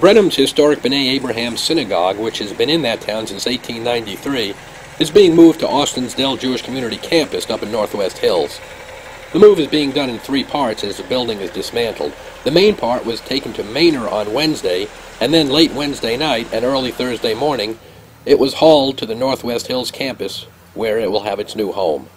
Brenham's historic B'nai Abraham Synagogue, which has been in that town since 1893, is being moved to Austin's Dell Jewish Community Campus up in Northwest Hills. The move is being done in three parts as the building is dismantled. The main part was taken to Manor on Wednesday, and then late Wednesday night and early Thursday morning, it was hauled to the Northwest Hills campus, where it will have its new home.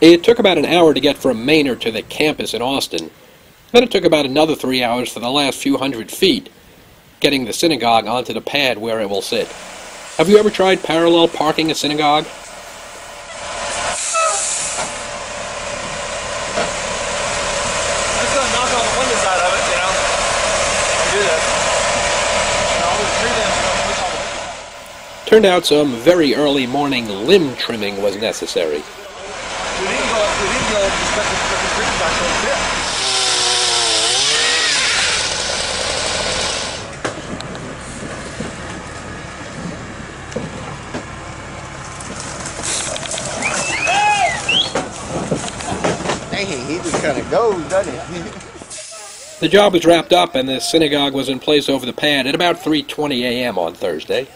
It took about an hour to get from Manor to the campus in Austin. Then it took about another three hours for the last few hundred feet, getting the synagogue onto the pad where it will sit. Have you ever tried parallel parking a synagogue? Just gonna knock on the window side of it, you know. And do that. And all the tree limbs are gonna push on the window. Turned out some very early morning limb trimming was necessary. Dang, he just kind of goes, doesn't he? The job was wrapped up and the synagogue was in place over the pad at about 3:20 a.m. on Thursday.